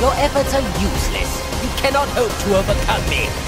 Your efforts are useless. You cannot hope to overcome me.